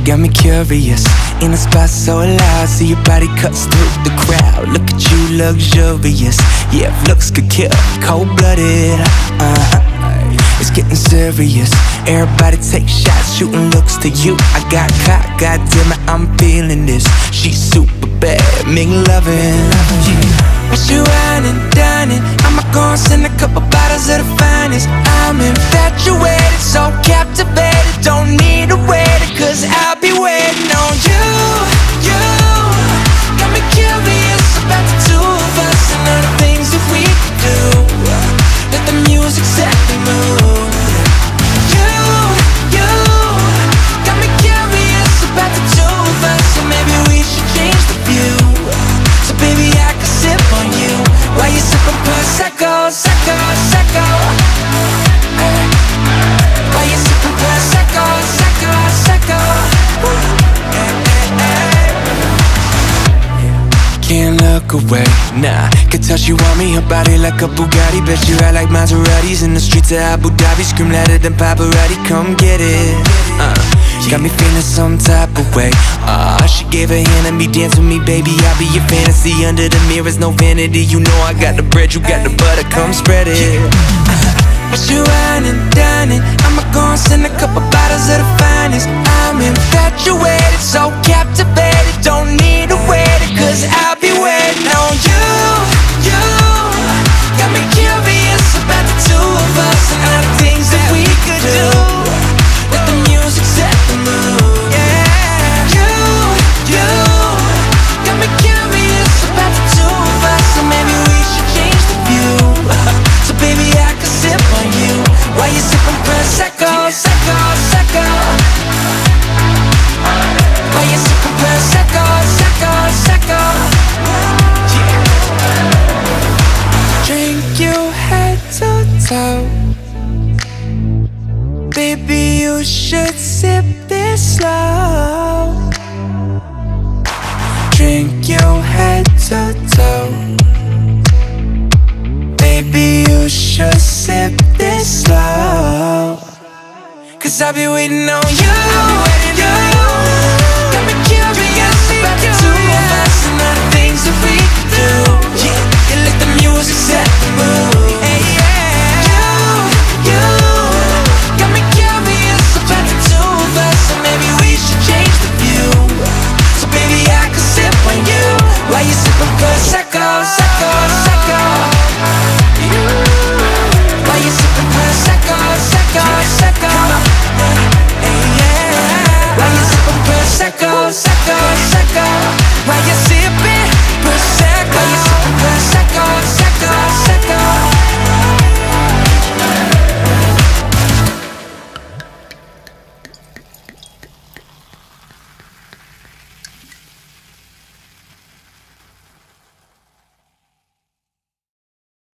You got me curious. In a spot so loud See your body cuts through the crowd. Look at you luxurious. Yeah, looks could kill. Cold-blooded Uh-huh. It's getting serious. Everybody take shots, shooting looks to you. I got caught, goddamn it, I'm feeling this. She's super bad, make loving. But you wine and dining? I'ma go and send a couple bottles of the finest. I'm infatuated, so captivated Look away, nah Can tell she want me, her body like a Bugatti. Bet you ride like Maseratis in the streets of Abu Dhabi. Scream louder than Pavarotti, come get it. Uh, Got me feeling some type of way. Uh, She gave a hand to me, dance with me, baby. I'll be your fantasy. Under the mirrors, no vanity. You know I got the bread, you got the butter, come spread it. You wine and dining? I'ma go and send a couple bottles of the finest. I'm infatuated, so captivated. Don't need to wait, cause I'll you should sip this slow. Drink you head to toe. Baby, you should sip this slow. Cause I'll be waiting on you